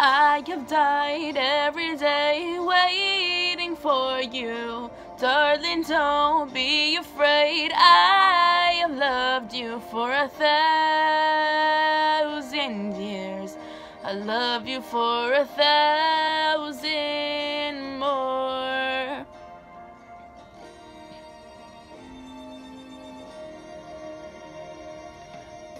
I have died every day waiting for you. Darling, don't be afraid. I have loved you for a thousand years. I love you for a thousand more.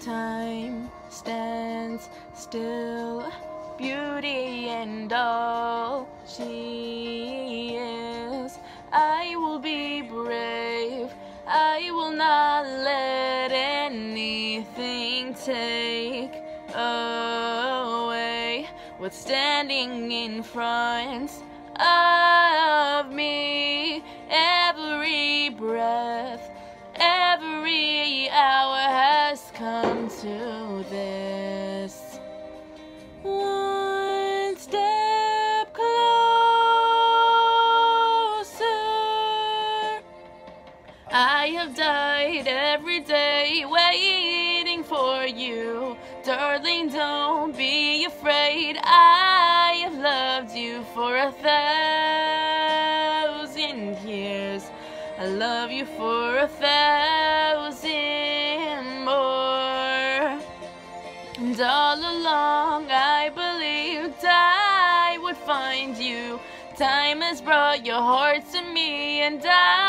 Time stands still, beauty and all she is. I will be brave, I will not let anything take away what's standing in front of me. Every breath, every hour has come to this. Have died every day waiting for you. Darling, don't be afraid. I have loved you for a thousand years. I love you for a thousand more. And all along I believed I would find you. Time has brought your heart to me, and I.